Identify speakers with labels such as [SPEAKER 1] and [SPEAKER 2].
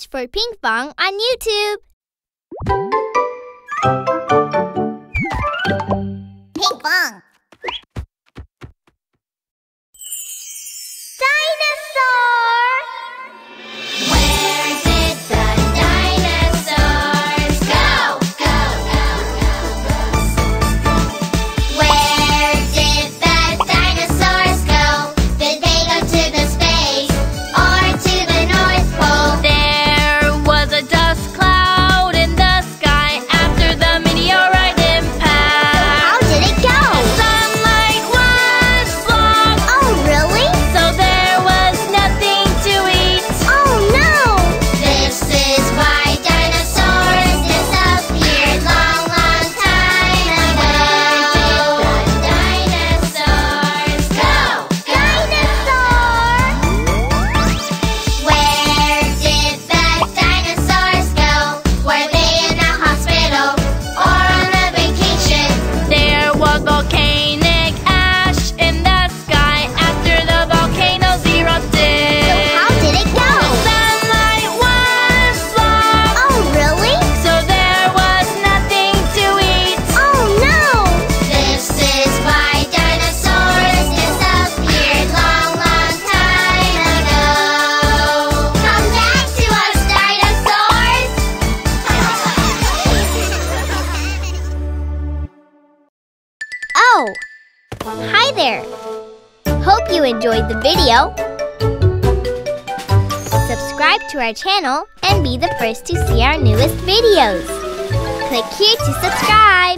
[SPEAKER 1] Search for Pinkfong on YouTube.
[SPEAKER 2] Pinkfong.
[SPEAKER 1] Hi there! Hope you enjoyed the video. Subscribe to our channel and be the first to see our newest videos. Click here to subscribe.